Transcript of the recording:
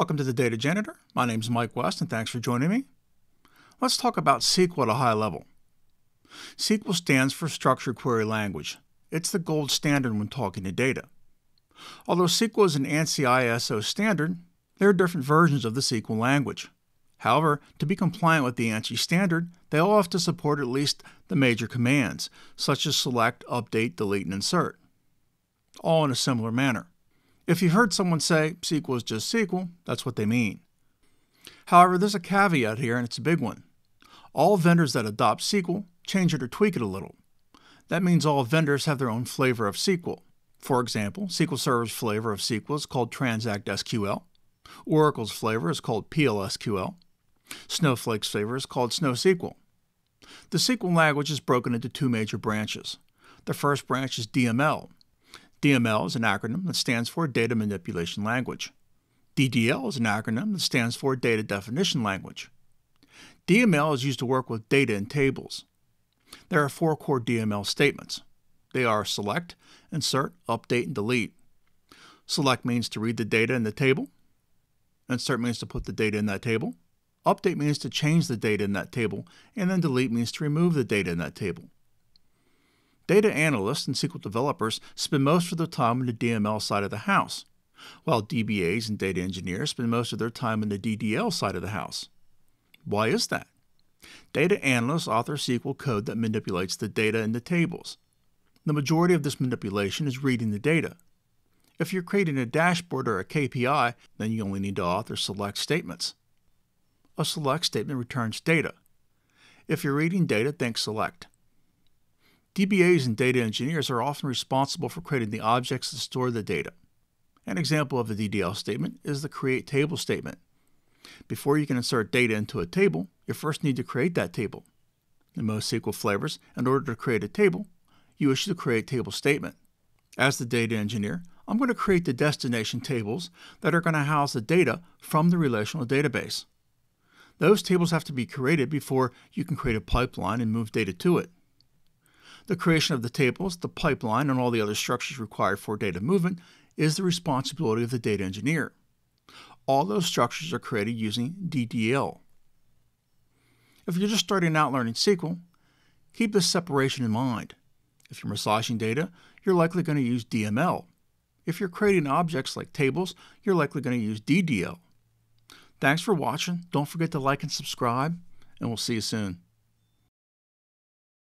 Welcome to the Data Janitor. My name is Mike West and thanks for joining me. Let's talk about SQL at a high level. SQL stands for Structured Query Language. It's the gold standard when talking to data. Although SQL is an ANSI ISO standard, there are different versions of the SQL language. However, to be compliant with the ANSI standard, they all have to support at least the major commands, such as select, update, delete, and insert, all in a similar manner. If you've heard someone say SQL is just SQL, that's what they mean. However, there's a caveat here, and it's a big one. All vendors that adopt SQL change it or tweak it a little. That means all vendors have their own flavor of SQL. For example, SQL Server's flavor of SQL is called Transact SQL. Oracle's flavor is called PLSQL. Snowflake's flavor is called SnowSQL. The SQL language is broken into two major branches. The first branch is DML, DML is an acronym that stands for Data Manipulation Language. DDL is an acronym that stands for Data Definition Language. DML is used to work with data in tables. There are four core DML statements. They are select, insert, update, and delete. Select means to read the data in the table. Insert means to put the data in that table. Update means to change the data in that table. And then delete means to remove the data in that table. Data analysts and SQL developers spend most of their time on the DML side of the house, while DBAs and data engineers spend most of their time on the DDL side of the house. Why is that? Data analysts author SQL code that manipulates the data in the tables. The majority of this manipulation is reading the data. If you're creating a dashboard or a KPI, then you only need to author select statements. A select statement returns data. If you're reading data, think select. DBAs and data engineers are often responsible for creating the objects that store the data. An example of a DDL statement is the create table statement. Before you can insert data into a table, you first need to create that table. In most SQL flavors, in order to create a table, you issue the create table statement. As the data engineer, I'm going to create the destination tables that are going to house the data from the relational database. Those tables have to be created before you can create a pipeline and move data to it. The creation of the tables, the pipeline, and all the other structures required for data movement is the responsibility of the data engineer. All those structures are created using DDL. If you're just starting out learning SQL, keep this separation in mind. If you're massaging data, you're likely going to use DML. If you're creating objects like tables, you're likely going to use DDL. Thanks for watching. Don't forget to like and subscribe, and we'll see you soon.